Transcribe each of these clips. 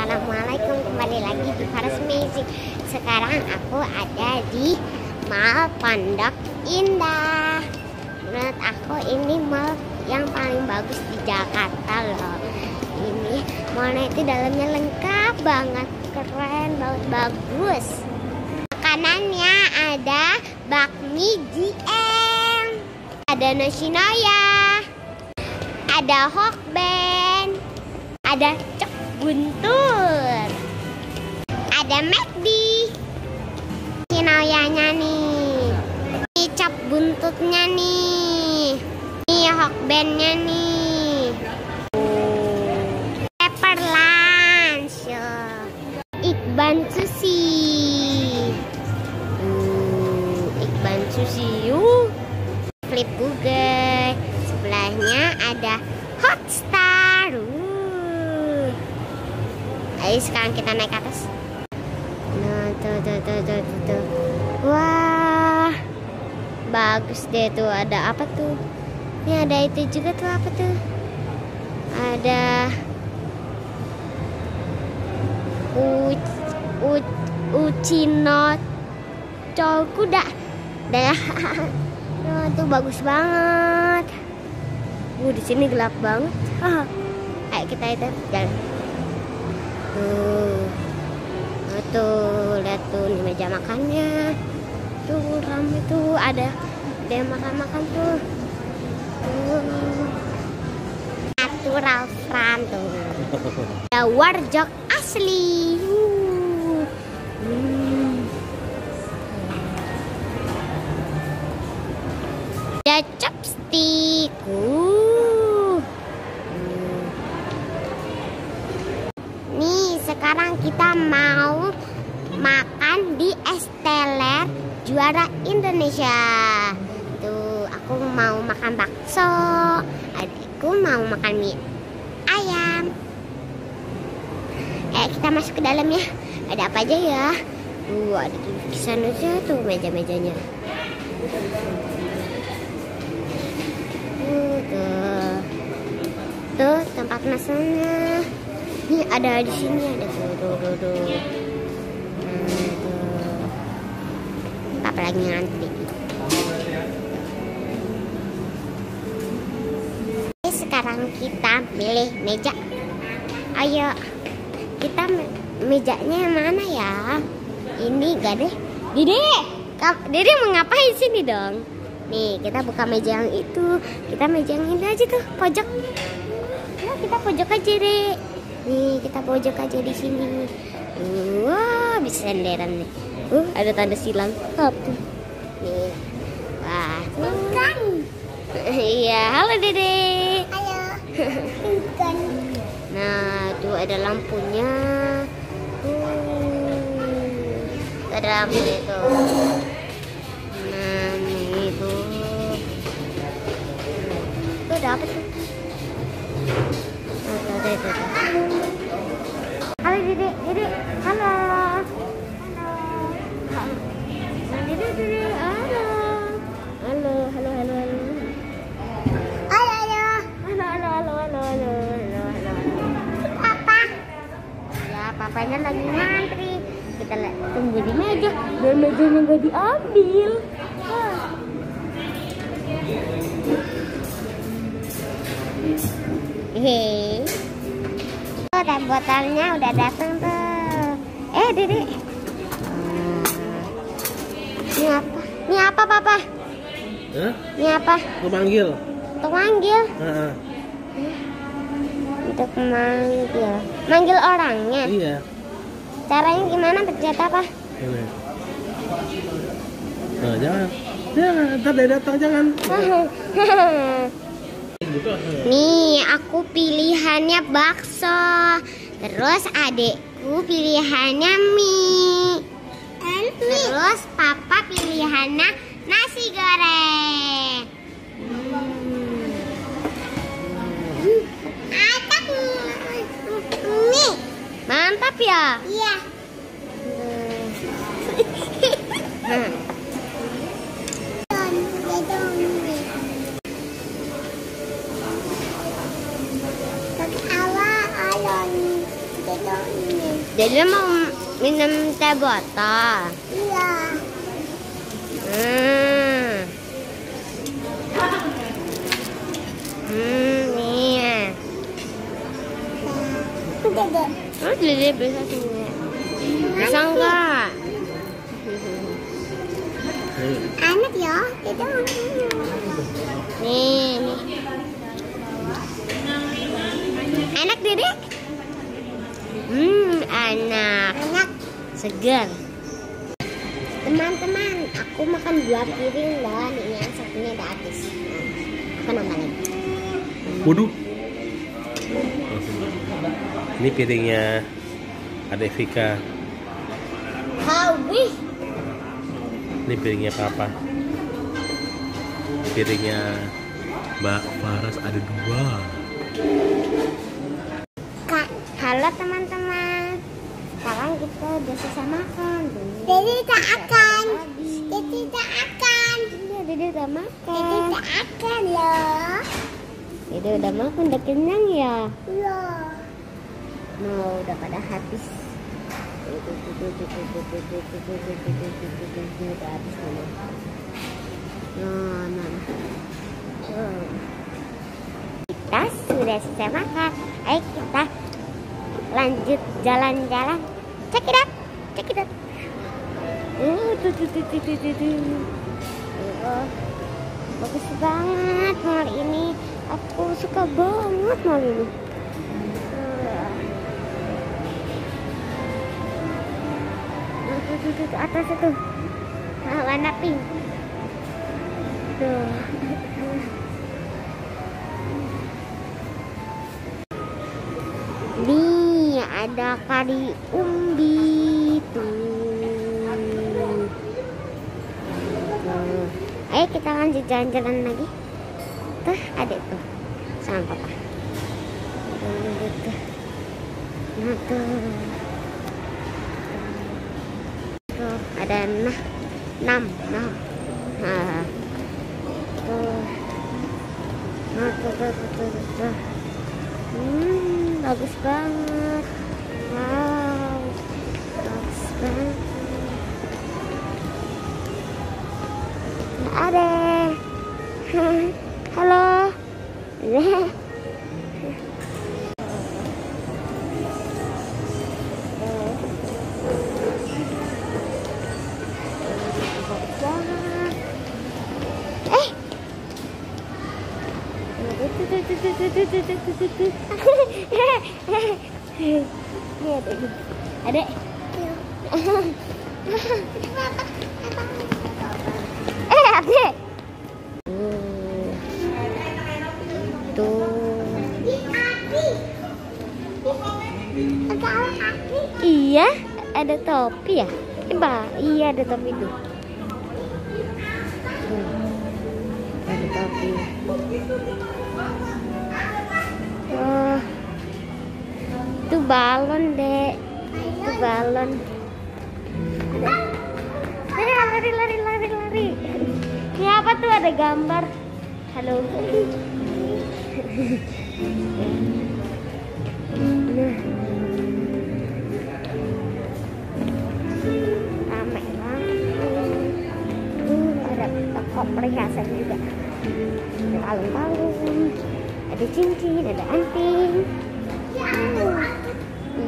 Assalamualaikum. Kembali lagi di Paras Magic Sekarang aku ada di Mall Pondok Indah. Menurut aku ini mall yang paling bagus di Jakarta loh. Ini mallnya itu dalamnya lengkap banget. Keren banget. Bagus. Makanannya ada bakmi GM Ada nasi noya. Ada hokben. Ada cok guntur ada McD. Sinoyanya nih. Ini cap buntutnya nih. Ini hokbennya nih. Pepper lunch Iqban sushi Hmm, Iqban sushi yuk flip burger sebelahnya ada hot star uh. Ayo sekarang kita naik atas. Nah, tuh, tuh, tuh, tuh, tuh, tuh. Wah, bagus deh tuh. Ada apa tuh? Ini ada itu juga tuh apa tuh? Ada u u ucino kuda. Dah. Nah, tuh bagus banget. Uh, di sini gelap banget. Ah. Ayo kita itu jalan tuh nah, tuh lihat tuh ini meja makannya tuh ramai tuh ada ada yang makan-makan tuh tuh natural front tuh ada warjok asli uh. hmm. ada chopstick uh. Nih, sekarang kita mau makan di Esteller juara Indonesia. Tuh, aku mau makan bakso. Adikku mau makan mie ayam. Eh, kita masuk ke dalam ya. Ada apa aja ya? Tuh, ada lukisan aja tuh meja-mejanya. Tuh, tuh. Tuh, tempat masannya. Ini ada di sini ada tuh tuh tuh tuh. Nah. Apa lagi ngantri? Oke, sekarang kita pilih meja. Ayo, kita me- mejanya yang mana ya? Ini gak deh. Kap- Dede mau ngapain sini dong? Nih, kita buka meja yang itu. Kita meja yang ini aja tuh, pojok. Ya, kita pojok aja deh. Nih, kita pojok aja di sini. Wah, bisa senderan nih. Uh, ada tanda silang. Apa? Nih. Wah, bukan. Iya, halo Dede. Halo. Bukan. Nah, tuh ada lampunya. Uh, ada lampunya tuh. Papanya lagi ngantri. Kita tunggu di meja. Dan mejanya nggak diambil. Hah. Oh, dan botolnya udah datang tuh. Eh, Dede. Ini apa? Ini apa, Papa? Hah? Ini apa? Lu manggil? Untuk manggil. Heeh. Untuk manggil. Manggil orangnya. Iya. Caranya gimana pencet apa? Ini. Nah, jangan. Jangan, ntar dia datang jangan. Nih, aku pilihannya bakso. Terus adekku pilihannya mie. Terus papa pilihannya nasi goreng. Mantap ya? Iya. Hmm. Jadi mau minum teh botol. Iya. Hmm. Dede. Oh, jadi bisa sini. Bisa enggak? Anak ya. Dede. Nih, nih. Enak, Dedek? Hmm, enak. Anak. Segar. Teman-teman, aku makan dua piring loh. Nih yang satunya udah habis. Aku nambah lagi. Waduh. Ini piringnya Adek Vika. Habis. Ini piringnya Papa. Piringnya Mbak Faras ada dua. Kak. Halo teman-teman. Sekarang kita udah selesai makan. Dede tak akan. Dede tak akan. Iya, Dede udah makan. tak akan loh. Dede udah makan, udah kenyang ya. Loh. Mau udah pada habis. Udah habis semua. Nah. Kita sudah selesai makan. Ayo kita lanjut jalan-jalan. Check it out. Check it out. Uh, tuh, tuh, tuh, tuh, tuh, tuh. Oh, bagus banget mall ini. Aku suka banget mall ini. Tuh, tuh, atas itu. Ah, warna pink. Tuh. Nih ada kari umbi. Tuh. Ayo kita lanjut jalan-jalan lagi. Tuh ada tuh sama papa. Tuh, tuh. Nah tuh. Tuh ada nah enam enam. Nah. Tuh. Nah tuh tuh tuh tuh. tuh, tuh. Hmm, bagus banget. Wow, bagus banget. Ada. Halo. Adek. Eh. Tuh. Iya, ada topi ya? Coba, iya ada topi. Tuh. Ada topi. Balon dek, itu balon. Lari, lari, lari, lari, lari. Ini apa tuh ada gambar? Halo. Nah. Ramai banget. Tuh ada toko perhiasan juga. Ada kalung-kalung, ada cincin, ada anting.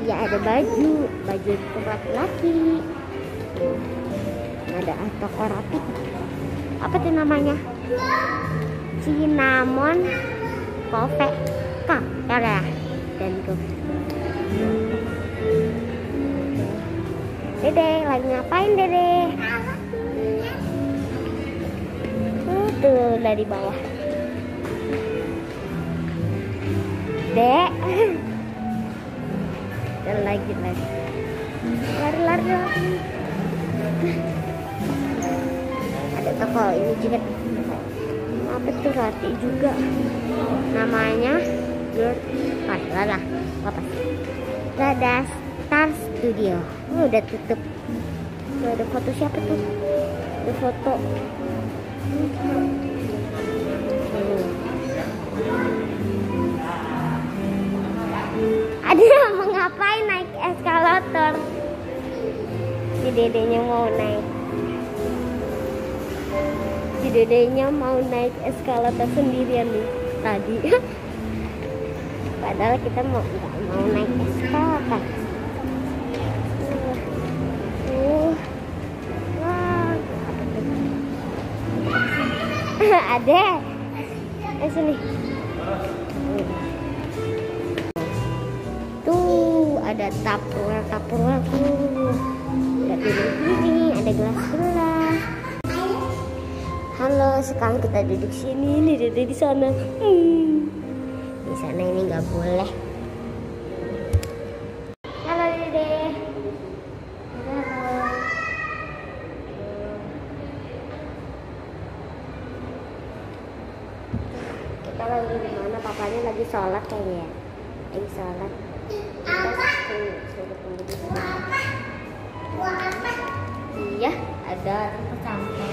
Iya ada baju, baju untuk laki-laki. Ada toko rapi. Apa tuh namanya? Cinnamon Coffee Cup ya dan tuh. Dede lagi ngapain Dede? Tuh, tuh dari bawah. Dek. Lagi lagi. Lari lari lari. Ada toko ini juga. Apa tuh roti juga. Namanya Girl Park. Lah, apa? Ada Star Studio. Oh, udah tutup. Ada foto siapa tuh? Ada foto. Naik eskalator? dedenya mau naik. Si dedenya mau naik eskalator sendirian nih tadi. Padahal kita mau nggak mau naik eskalator. Uh, wah ada eh sini ada tupperware tupperware ada piring piring ada gelas gelas halo sekarang kita duduk sini nih dede di sana. Hmm. di sana ini nggak boleh. Halo dede. Halo. Kita lagi di mana? Papanya lagi sholat kayaknya ya. Lagi sholat suruh tunggu di sana iya ada sampah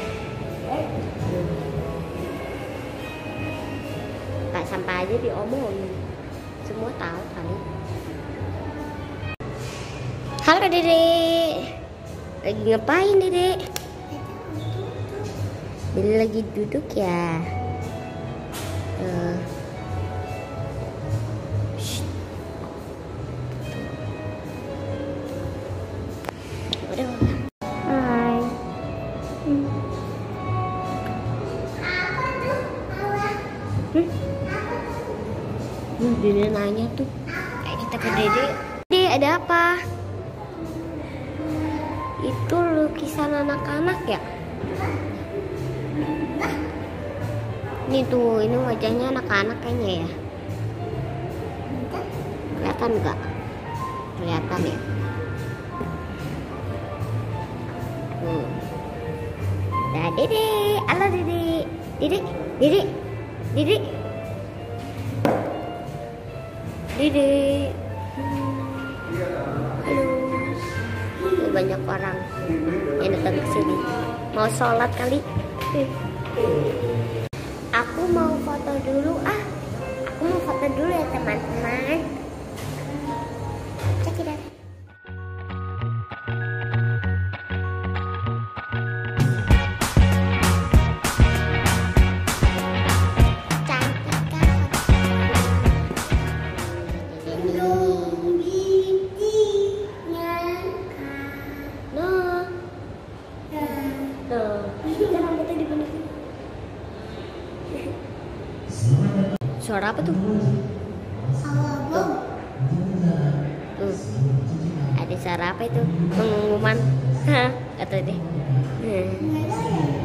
tak sampah aja diomongin. Semua tahu kali. Halo dede lagi ngapain dede Dede lagi duduk ya? Eh. Hai. Hmm. Hmm? Hmm, Dede nanya tuh. Kayak kita ke Dede. Dede ada apa? Itu lukisan anak-anak ya? Ini tuh, ini wajahnya anak-anak kayaknya ya. Kelihatan nggak? Kelihatan ya. Nah, Dede, halo Dede. Dede, Dede, Dede. Dede. Halo. Ini banyak orang yang datang ke sini. Mau sholat kali? Aku mau foto dulu ah. Aku mau foto dulu ya teman-teman. Cek it. Suara apa tuh? Tuh. Ada suara apa itu? Pengumuman. Hah, kata deh. Hmm.